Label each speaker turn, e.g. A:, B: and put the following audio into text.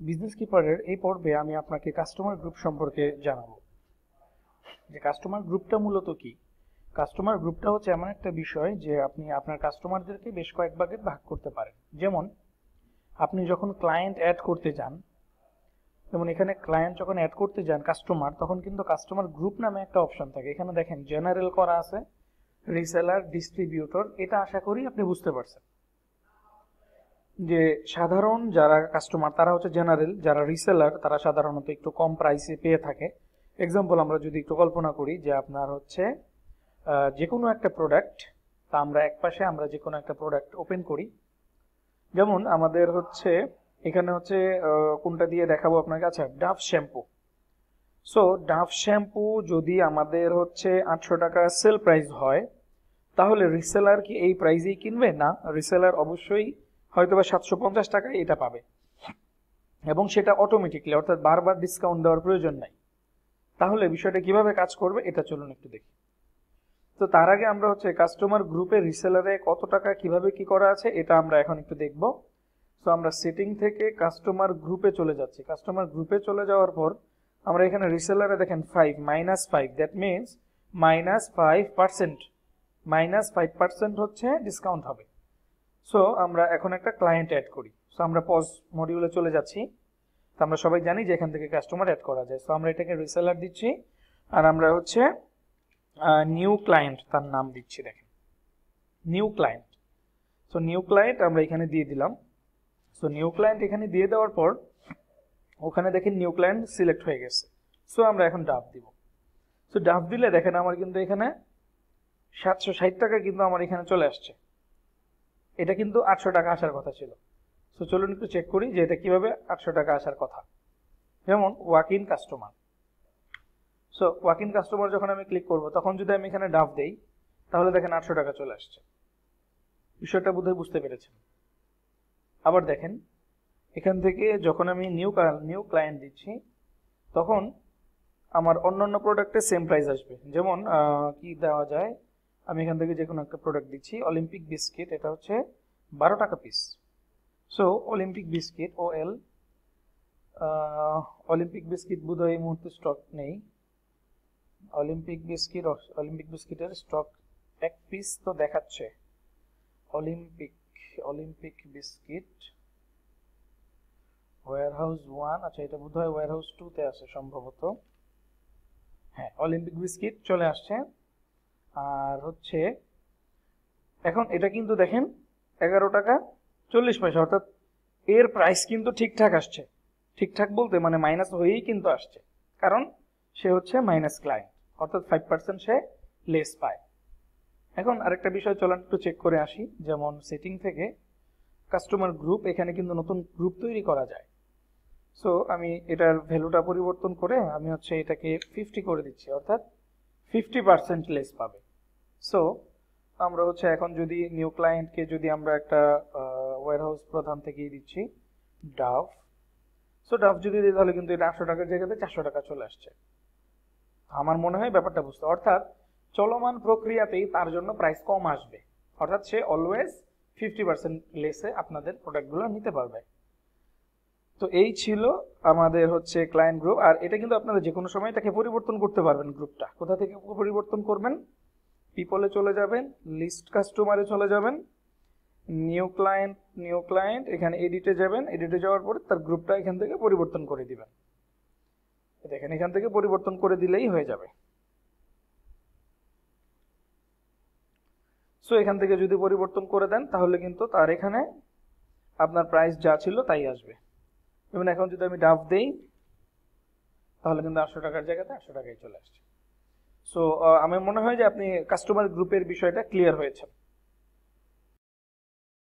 A: Business কিপারের এই পর্বে আমি আপনাকে কাস্টমার গ্রুপ সম্পর্কে জানাব। যে কাস্টমার গ্রুপটা মূলত কি? কাস্টমার গ্রুপটা হচ্ছে এমন একটা বিষয় যে আপনি আপনার কাস্টমারদেরকে বেশ কয়েক ভাগে ভাগ করতে পারেন। যেমন, আপনি যখন ক্লায়েন্ট অ্যাড করতে যান, যেমন এখানে ক্লায়েন্ট যখন অ্যাড করতে যান কাস্টমার তখন কিন্তু কাস্টমার গ্রুপ নামে একটা অপশন থাকে। এখানে দেখেন জেনারেল করা আছে রিসেলার ডিস্ট্রিবিউটর এটা আশা করি আপনি বুঝতে পারছেন। যে সাধারণ যারা কাস্টমার তারা হচ্ছে জেনারেল যারা রিসেলার তারা সাধারণত একটু কম প্রাইসে পেয়ে থাকে। এক্সাম্পল আমরা যদি একটু কল্পনা করি যে আপনার হচ্ছে যে কোনো একটা প্রোডাক্ট তা আমরা এক পাশে আমরা যে কোনো একটা প্রোডাক্ট ওপেন করি। যেমন আমাদের হচ্ছে, এখানে হচ্ছে কোনটা দিয়ে দেখাবো আপনাকে? আচ্ছা Dove shampoo so Dove shampoo যদি আমাদের হচ্ছে আটশো টাকা সেল প্রাইস হয়, তাহলে রিসেলার কি এই প্রাইসেই কিনবে? না রিসেলার অবশ্যই হয়তো বা সাতশো পঞ্চাশ টাকায় এটা পাবে। এবং সেটা অটোমেটিকলি অর্থাৎ বারবার ডিসকাউন্ট দেওয়ার প্রয়োজন নাই। তাহলে বিষয়টা কীভাবে কাজ করবে এটা চলুন একটু দেখি। তো তার আগে আমরা হচ্ছে কাস্টমার গ্রুপে রিসেলারে কত টাকা, কীভাবে কি করা আছে, এটা আমরা এখন একটু দেখব। সো আমরা সেটিং থেকে কাস্টমার গ্রুপে চলে যাচ্ছি। কাস্টমার গ্রুপে চলে যাওয়ার পর আমরা এখানে রিসেলারে দেখেন five minus five that means minus five percent minus five percent হচ্ছে ডিসকাউন্ট হবে। সো আমরা এখন একটা ক্লায়েন্ট অ্যাড করি। সো আমরা পজ মডিউলে চলে যাচ্ছি। তো আমরা সবাই জানি যে এখান থেকে কাস্টমার অ্যাড করা যায়। সো আমরা এটাকে রিসেলার দিচ্ছি। আর আমরা হচ্ছে নিউ ক্লায়েন্ট তার নাম দিচ্ছি, দেখেন। New client so new client আমরা এখানে দিয়ে দিলাম। সো নিউ ক্লায়েন্ট এখানে দিয়ে দেওয়ার পর, ওখানে দেখেন নিউ ক্লায়েন্ট সিলেক্ট হয়ে গেছে। সো আমরা এখন ডাব দিব। সো ডাব দিলে দেখেন আমার কিন্তু এখানে সাতশো ষাট টাকা কিন্তু আমার এখানে চলে আসছে। এটা কিন্তু আটশো টাকা আসার কথা ছিল। সো চলুন একটু চেক করি যে এটা কীভাবে আটশো টাকা আসার কথা। যেমন walk in customer so walk in customer যখন আমি ক্লিক করব, তখন যদি আমি এখানে ডাব দেই, তাহলে দেখেন আটশো টাকা চলে আসছে। বিষয়টা বোধহয় বুঝতে পেরেছেন। আবার দেখেন, এখান থেকে যখন আমি নিউ নিউ ক্লায়েন্ট দিচ্ছি, তখন আমার অন্যান্য প্রোডাক্টের সেম প্রাইস আসবে। যেমন কি দেওয়া যায়? আমি এখান থেকে যে কোনো একটা প্রোডাক্ট দিচ্ছি অলিম্পিক বিস্কিট এটা হচ্ছে বারো টাকা পিস সো অলিম্পিক বিস্কিট ও এল অলিম্পিক বিস্কিট বোধহয় এই মুহূর্তে স্টক নেই। অলিম্পিক বিস্কিট অলিম্পিক বিস্কিটের স্টক এক পিস তো দেখাচ্ছে। Olympic Olympic biscuit warehouse one আচ্ছা এটা বোধ হয় ওয়ার হাউস টুতে আছে সম্ভবত। হ্যাঁ অলিম্পিক বিস্কিট চলে আসছে। আর হচ্ছে, এখন এটা কিন্তু দেখেন, এগারো টাকা চল্লিশ পয়সা, অর্থাৎ এর প্রাইস কিন্তু ঠিকঠাক আসছে। ঠিকঠাক বলতে মানে মাইনাস হয়েই কিন্তু আসছে। কারণ সে হচ্ছে মাইনাস ক্লায়েন্ট অর্থাৎ ফাইভ পার্সেন্ট সে লেস পায়। এখন আরেকটা বিষয় চলেন, একটু চেক করে আসি। যেমন সেটিং থেকে কাস্টমার গ্রুপ এখানে কিন্তু নতুন গ্রুপ তৈরি করা যায়। সো আমি এটার ভ্যালুটা পরিবর্তন করে আমি হচ্ছে এটাকে ফিফটি করে দিচ্ছি, অর্থাৎ ফিফটি পার্সেন্ট লেস পাবে। সো আমরা হচ্ছে এখন যদি নিউ ক্লায়েন্টকে যদি আমরা একটা ওয়ারহাউস প্রধান থেকেই দিচ্ছি ডাফ সো ডাফ যদি দিই তাহলে কিন্তু এটা আটশো টাকার জায়গাতে চারশো টাকা চলে আসছে। আমার মনে হয় ব্যাপারটা বুঝতে অর্থাৎ চলমান প্রক্রিয়াতেই তার জন্য প্রাইস কম আসবে। অর্থাৎ সে অলওয়েজ ফিফটি পার্সেন্ট লেসে আপনাদের প্রোডাক্টগুলো নিতে পারবে। তো এই ছিল আমাদের হচ্ছে ক্লায়েন্ট গ্রুপ আর এটা কিন্তু আপনারা যে কোনো সময় এটাকে পরিবর্তন করতে পারবেন গ্রুপটা কোথা থেকে পরিবর্তন করবেন? পিপলে চলে যাবেন লিস্ট কাস্টমারে চলে যাবেন নিউ ক্লায়েন্ট নিউ ক্লায়েন্ট এখানে এডিটে যাবেন এডিটে যাওয়ার পরে তার গ্রুপটা এখান থেকে পরিবর্তন করে দিবেন। দেখেন, এখান থেকে পরিবর্তন করে দিলেই হয়ে যাবে। সো এখান থেকে যদি পরিবর্তন করে দেন, তাহলে কিন্তু তার এখানে আপনার প্রাইস যা ছিল তাই আসবে। যেমন এখন যদি আমি ডাব দেই, তাহলে কিন্তু আটশো টাকার জায়গাতে আটশো টাকায় চলে আসছে। সো আমার মনে হয় যে আপনি কাস্টমার গ্রুপের বিষয়টা ক্লিয়ার হয়েছে